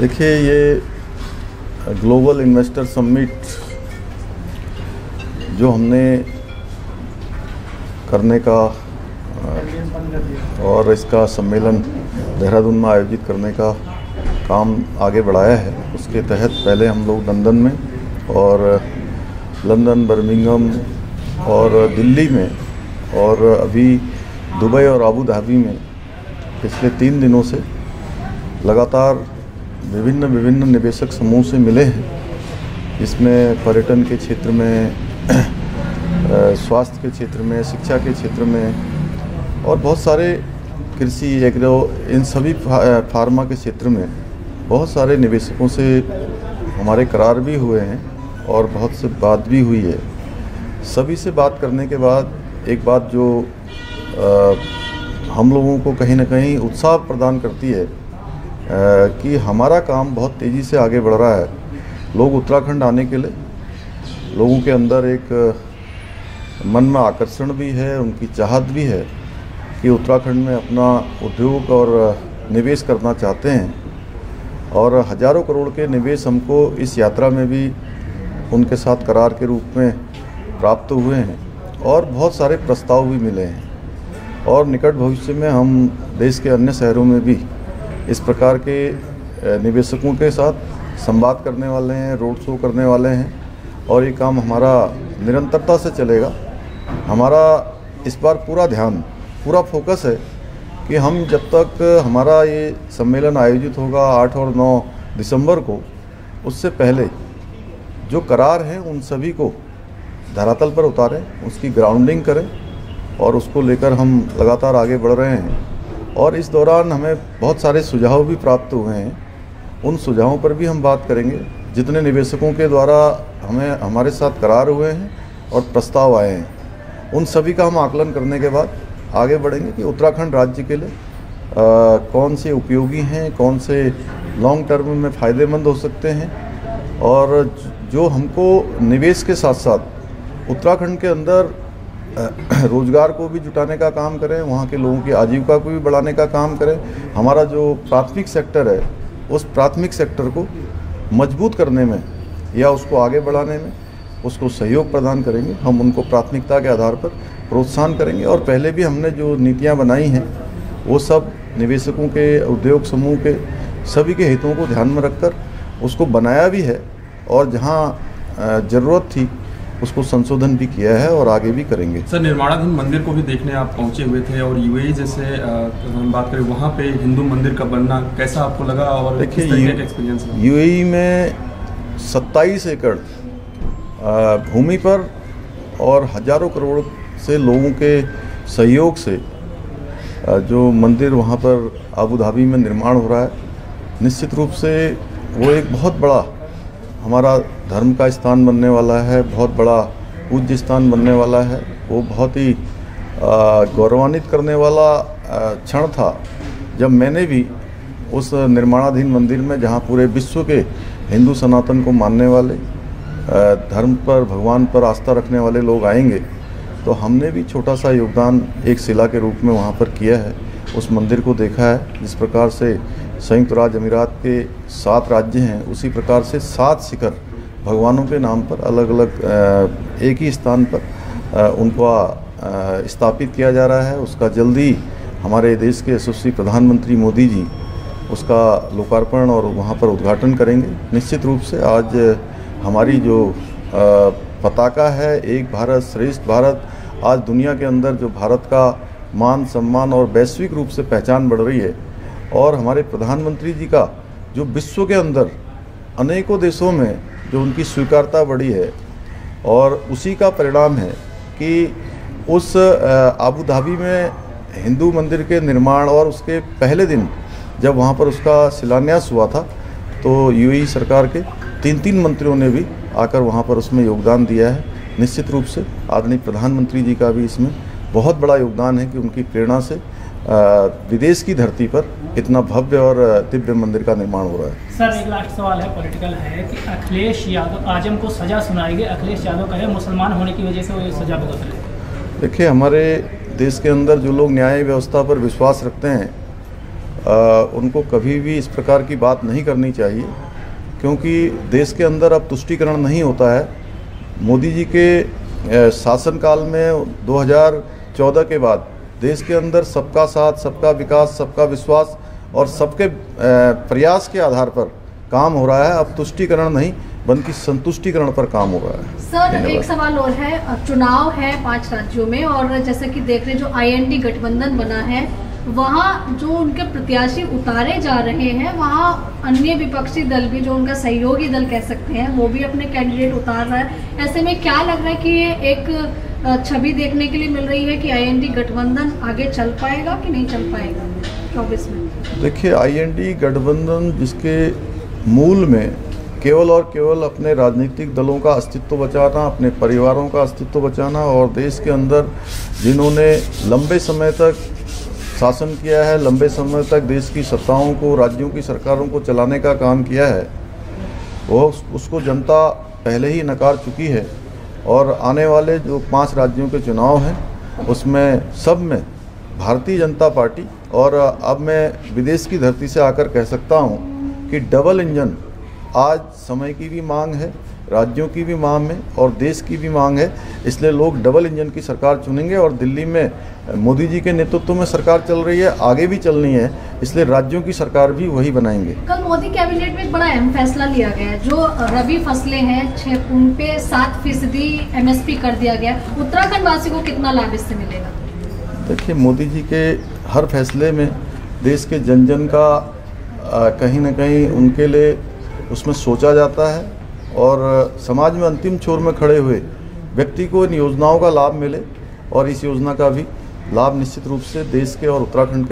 देखिए, ये global investor summit जो हमने करने का और इसका सम्मेलन देहरादून में आयोजित करने का काम आगे बढ़ाया है। उसके तहत पहले हम लोग लंदन में और लंदन बर्मिंगम और दिल्ली में और अभी दुबई और आबू धाबी में पिछले तीन दिनों से लगातार विभिन्न विभिन्न निवेशक समूह से मिले हैं। इसमें पर्यटन के क्षेत्र में स्वास्थ्य के क्षेत्र में शिक्षा के क्षेत्र में और बहुत सारे कृषि एग्रो इन सभी फार्मा के क्षेत्र में बहुत सारे निवेशकों से हमारे करार भी हुए हैं और बहुत से बात भी हुई है। सभी से बात करने के बाद एक बात जो अ, हम लोगों को कहीं ना कहीं उत्साह प्रदान करती है कि हमारा काम बहुत तेज़ी से आगे बढ़ रहा है। लोग उत्तराखंड आने के लिए, लोगों के अंदर एक मन में आकर्षण भी है, उनकी चाहत भी है कि उत्तराखंड में अपना उद्योग और निवेश करना चाहते हैं। और हज़ारों करोड़ के निवेश हमको इस यात्रा में भी उनके साथ करार के रूप में प्राप्त हुए हैं और बहुत सारे प्रस्ताव भी मिले हैं। और निकट भविष्य में हम देश के अन्य शहरों में भी इस प्रकार के निवेशकों के साथ संवाद करने वाले हैं, रोड शो करने वाले हैं और ये काम हमारा निरंतरता से चलेगा। हमारा इस बार पूरा ध्यान, पूरा फोकस है कि हम जब तक हमारा ये सम्मेलन आयोजित होगा आठ और नौ दिसंबर को, उससे पहले जो करार हैं उन सभी को धरातल पर उतारें, उसकी ग्राउंडिंग करें और उसको लेकर हम लगातार आगे बढ़ रहे हैं। और इस दौरान हमें बहुत सारे सुझाव भी प्राप्त हुए हैं। उन सुझावों पर भी हम बात करेंगे। जितने निवेशकों के द्वारा हमें हमारे साथ करार हुए हैं और प्रस्ताव आए हैं उन सभी का हम आकलन करने के बाद आगे बढ़ेंगे कि उत्तराखंड राज्य के लिए अ, कौन से उपयोगी हैं कौन से लॉन्ग टर्म में फ़ायदेमंद हो सकते हैं। और जो हमको निवेश के साथ साथ उत्तराखंड के अंदर रोज़गार को भी जुटाने का काम करें, वहाँ के लोगों की आजीविका को भी बढ़ाने का काम करें। हमारा जो प्राथमिक सेक्टर है, उस प्राथमिक सेक्टर को मज़बूत करने में या उसको आगे बढ़ाने में उसको सहयोग प्रदान करेंगे। हम उनको प्राथमिकता के आधार पर प्रोत्साहन करेंगे और पहले भी हमने जो नीतियाँ बनाई हैं, वो सब निवेशकों के, उद्योग समूह के, सभी के हितों को ध्यान में रखकर उसको बनाया भी है और जहाँ ज़रूरत थी उसको संशोधन भी किया है और आगे भी करेंगे। सर निर्माणाधीन मंदिर को भी देखने आप पहुँचे हुए थे और यूएई जैसे हम बात करें वहाँ पे हिंदू मंदिर का बनना कैसा आपको लगा और देखिए, यू- एक्सपीरियंस यूएई में 27 एकड़ भूमि पर और हज़ारों करोड़ से लोगों के सहयोग से जो मंदिर वहाँ पर आबू धाबी में निर्माण हो रहा है निश्चित रूप से वो एक बहुत बड़ा हमारा धर्म का स्थान बनने वाला है, बहुत बड़ा पूज्य स्थान बनने वाला है। वो बहुत ही गौरवान्वित करने वाला क्षण था जब मैंने भी उस निर्माणाधीन मंदिर में, जहाँ पूरे विश्व के हिंदू सनातन को मानने वाले धर्म पर, भगवान पर आस्था रखने वाले लोग आएँगे तो हमने भी छोटा सा योगदान एक शिला के रूप में वहाँ पर किया है। उस मंदिर को देखा है, जिस प्रकार से संयुक्त राज्य अमीरात के सात राज्य हैं, उसी प्रकार से सात शिखर भगवानों के नाम पर अलग अलग एक ही स्थान पर उनको स्थापित किया जा रहा है। उसका जल्दी हमारे देश के यशस्वी प्रधानमंत्री मोदी जी उसका लोकार्पण और वहाँ पर उद्घाटन करेंगे। निश्चित रूप से आज हमारी जो पताका है, एक भारत श्रेष्ठ भारत, आज दुनिया के अंदर जो भारत का मान, सम्मान और वैश्विक रूप से पहचान बढ़ रही है और हमारे प्रधानमंत्री जी का जो विश्व के अंदर अनेकों देशों में जो उनकी स्वीकारता बढ़ी है और उसी का परिणाम है कि उस आबू धाबी में हिंदू मंदिर के निर्माण और उसके पहले दिन जब वहाँ पर उसका शिलान्यास हुआ था तो यूएई सरकार के तीन तीन मंत्रियों ने भी आकर वहाँ पर उसमें योगदान दिया है। निश्चित रूप से आदरणीय प्रधानमंत्री जी का भी इसमें बहुत बड़ा योगदान है कि उनकी प्रेरणा से विदेश की धरती पर इतना भव्य और दिव्य मंदिर का निर्माण हो रहा है। सर एक लास्ट सवाल है पॉलिटिकल है कि अखिलेश यादव आज़म को सजा सुनाई गई अखिलेश यादव का है मुसलमान होने की वजह से वो ये सजा भुगत रहे देखिए हमारे देश के अंदर जो लोग न्याय व्यवस्था पर विश्वास रखते हैं आ, उनको कभी भी इस प्रकार की बात नहीं करनी चाहिए क्योंकि देश के अंदर अब तुष्टिकरण नहीं होता है। मोदी जी के शासनकाल में 2014 के बाद देश के अंदर सबका साथ सबका विकास सबका विश्वास और सबके प्रयास के आधार पर काम हो रहा है। अब तुष्टिकरण नहीं बल्कि संतुष्टिकरण पर काम हो रहा है। सर एक सवाल और है। चुनाव है पाँच राज्यों में और जैसे कि देख रहे जो आईएनडी गठबंधन बना है वहाँ जो उनके प्रत्याशी उतारे जा रहे हैं वहाँ अन्य विपक्षी दल भी जो उनका सहयोगी दल कह सकते हैं वो भी अपने कैंडिडेट उतार रहा है। ऐसे में क्या लग रहा है कि ये एक छवि देखने के लिए मिल रही है कि आईएनडी गठबंधन आगे चल पाएगा कि नहीं चल पाएगा? चौबीस में। देखिए आईएनडी गठबंधन जिसके मूल में केवल और केवल अपने राजनीतिक दलों का अस्तित्व बचाना, अपने परिवारों का अस्तित्व बचाना और देश के अंदर जिन्होंने लंबे समय तक शासन किया है, लंबे समय तक देश की सत्ताओं को, राज्यों की सरकारों को चलाने का काम किया है, वो उसको जनता पहले ही नकार चुकी है। और आने वाले जो पाँच राज्यों के चुनाव हैं, उसमें सब में भारतीय जनता पार्टी और अब मैं विदेश की धरती से आकर कह सकता हूँ कि डबल इंजन आज समय की भी मांग है राज्यों की भी मांग है और देश की भी मांग है। इसलिए लोग डबल इंजन की सरकार चुनेंगे और दिल्ली में मोदी जी के नेतृत्व में सरकार चल रही है आगे भी चलनी है। इसलिए राज्यों की सरकार भी वही बनाएँगे। कल मोदी कैबिनेट में एक बड़ा अहम फैसला लिया गया है जो रबी फ़सलें हैं छः उन पे सात फ़ीसदी एमएसपी कर दिया गया उत्तराखंड वासी को कितना लाभ इससे मिलेगा? देखिए मोदी जी के हर फैसले में देश के जन जन का कहीं ना कहीं उनके लिए उसमें सोचा जाता है और समाज में अंतिम छोर में खड़े हुए व्यक्ति को इन योजनाओं का लाभ मिले और इस योजना का भी लाभ निश्चित रूप से देश के और उत्तराखंड